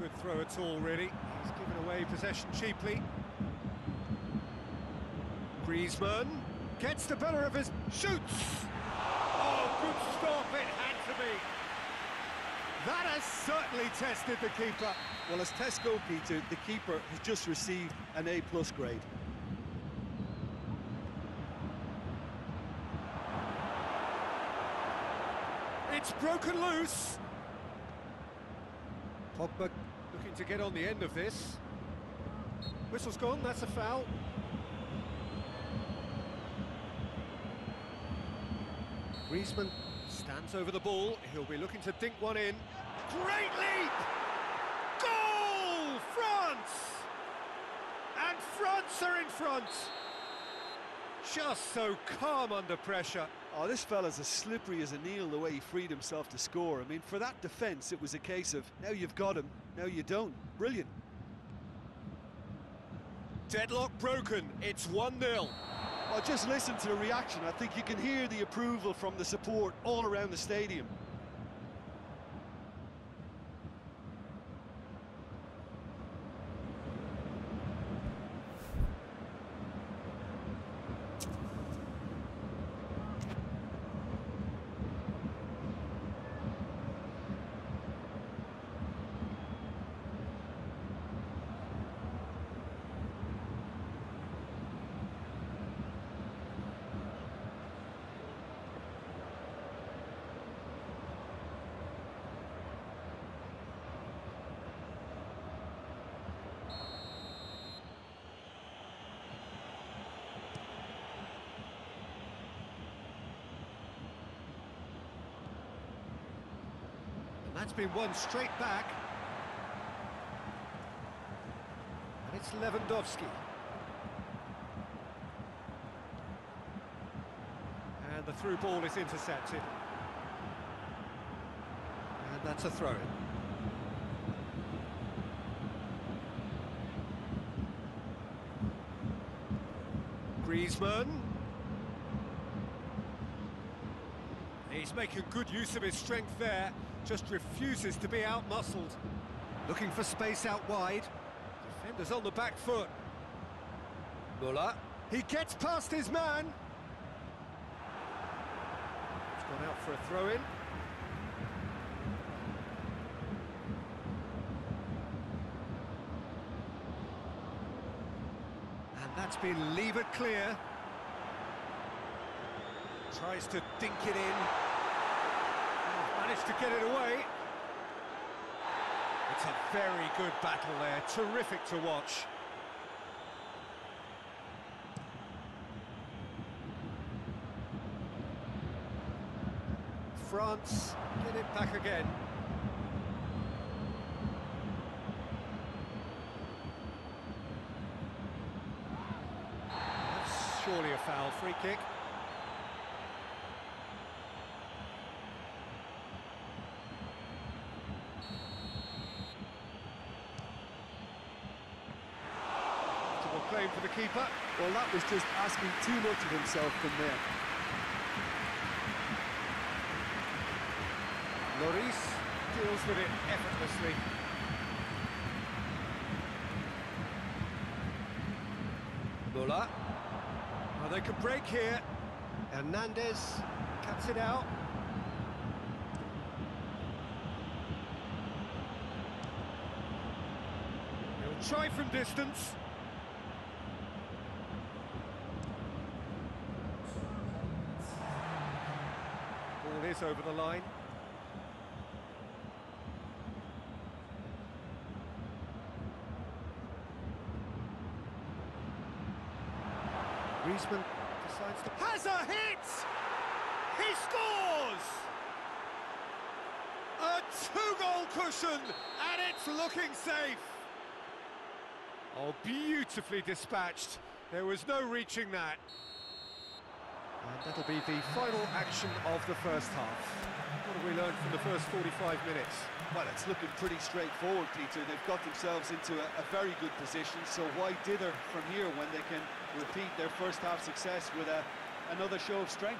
good throw at all, really. He's given away possession cheaply. Griezmann gets the better of his... shoots! Oh, good stop, it had to be! That has certainly tested the keeper. Well, as tests go, Peter, the keeper has just received an A-plus grade. It's broken loose. Pogba looking to get on the end of this. Whistle's gone, that's a foul. Griezmann stands over the ball, he'll be looking to dink one in. Great leap! Goal! France! And France are in front! Just so calm under pressure. Oh, this fella's as slippery as a needle the way he freed himself to score. I mean, for that defence, it was a case of, now you've got him, now you don't. Brilliant. Deadlock broken, it's 1-0. Well, just listen to the reaction. I think you can hear the approval from the support all around the stadium. That's been one straight back. And it's Lewandowski. And the through ball is intercepted. And that's a throw-in. Griezmann. He's making good use of his strength there, just refuses to be out-muscled. Looking for space out wide. Defenders on the back foot. Muller. He gets past his man. He's gone out for a throw-in. And that's been levered clear. Tries to dink it in. Managed to get it away. It's a very good battle there, terrific to watch. France get it back again. That's surely a foul, free kick. For the keeper. Well, that was just asking too much of himself from there. Lloris deals with it effortlessly. Oh, they could break here. Hernandez cuts it out. He'll try from distance. Ball is over the line. Griezmann decides to... Has a hit! He scores! A two-goal cushion, and it's looking safe! Oh, beautifully dispatched. There was no reaching that. That'll be the final action of the first half. What have we learned from the first 45 minutes? Well, it's looking pretty straightforward, Peter. They've got themselves into a, a very good position, so why dither from here when they can repeat their first half success with a, another show of strength?